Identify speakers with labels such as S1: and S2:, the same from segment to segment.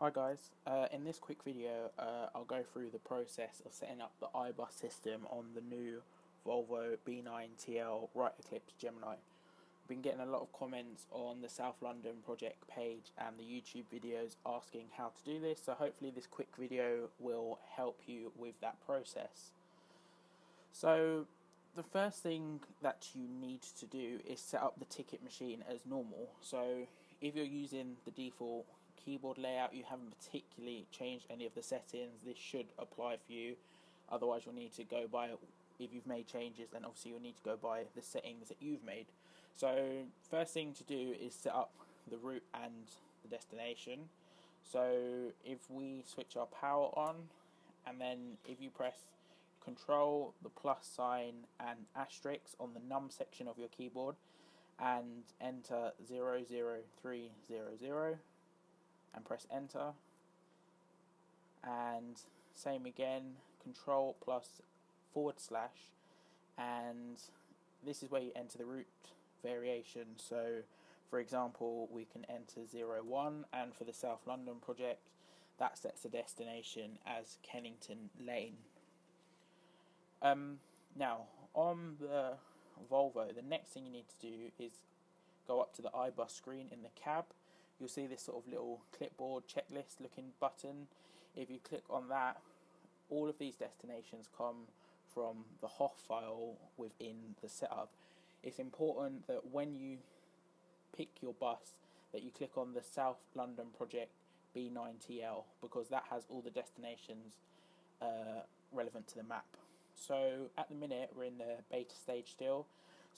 S1: Hi guys, uh, in this quick video uh, I'll go through the process of setting up the iBus system on the new Volvo B9TL Wright Eclipse Gemini. I've been getting a lot of comments on the South London project page and the YouTube videos asking how to do this so hopefully this quick video will help you with that process. So the first thing that you need to do is set up the ticket machine as normal. So if you're using the default keyboard layout you haven't particularly changed any of the settings this should apply for you. Otherwise you'll need to go by if you've made changes then obviously you'll need to go by the settings that you've made. So first thing to do is set up the route and the destination. So if we switch our power on and then if you press control the plus sign and asterisk on the num section of your keyboard and enter 00300 and press enter. And same again control plus forward slash. And this is where you enter the route variation. So for example we can enter 01 and for the South London project that sets the destination as Kennington Lane. Um, now on the Volvo the next thing you need to do is go up to the iBus screen in the cab you'll see this sort of little clipboard checklist looking button. If you click on that, all of these destinations come from the HOF file within the setup. It's important that when you pick your bus that you click on the South London Project B9TL because that has all the destinations uh, relevant to the map. So at the minute we're in the beta stage still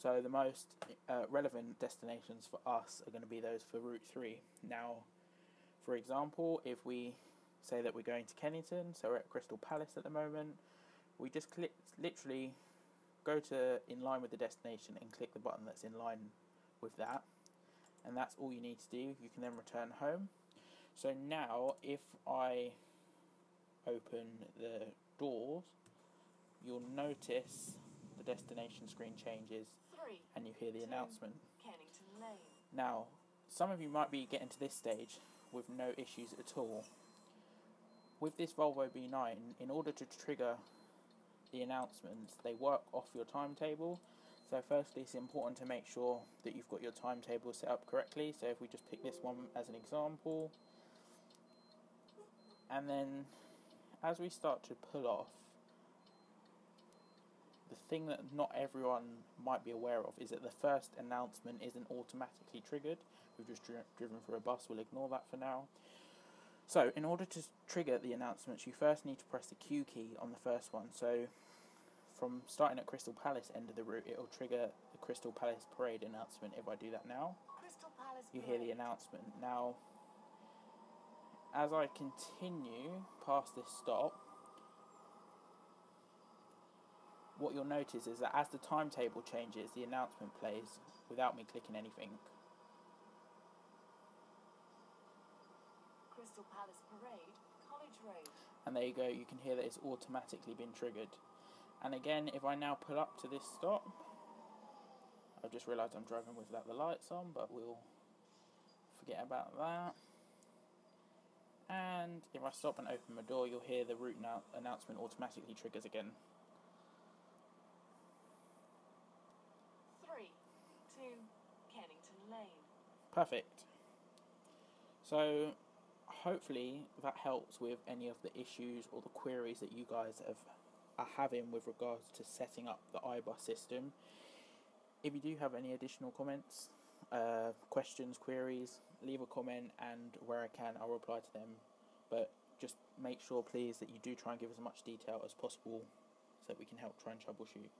S1: so the most uh, relevant destinations for us are going to be those for Route 3. Now, for example, if we say that we're going to Kennington, so we're at Crystal Palace at the moment, we just click, literally go to in line with the destination and click the button that's in line with that. And that's all you need to do. You can then return home. So now, if I open the doors, you'll notice the destination screen changes Three, and you hear the two, announcement. Now, some of you might be getting to this stage with no issues at all. With this Volvo B9, in order to trigger the announcements, they work off your timetable. So firstly, it's important to make sure that you've got your timetable set up correctly. So if we just pick this one as an example, and then as we start to pull off, the thing that not everyone might be aware of is that the first announcement isn't automatically triggered. We've just dri- driven through a bus, we'll ignore that for now. So, in order to trigger the announcements, you first need to press the Q key on the first one. So, from starting at Crystal Palace end of the route, it'll trigger the Crystal Palace parade announcement. If I do that now, you hear the announcement. Now, as I continue past this stop, what you'll notice is that as the timetable changes, the announcement plays without me clicking anything. Crystal Palace Parade, College Road. And there you go, you can hear that it's automatically been triggered. And again, if I now pull up to this stop, I've just realised I'm driving without the lights on, but we'll forget about that. And if I stop and open my door, you'll hear the route announcement automatically triggers again. to Kennington Lane. Perfect. So, hopefully, that helps with any of the issues or the queries that you guys have are having with regards to setting up the iBus system. If you do have any additional comments, uh, questions, queries, leave a comment, and where I can, I'll reply to them. But just make sure, please, that you do try and give as much detail as possible so that we can help try and troubleshoot.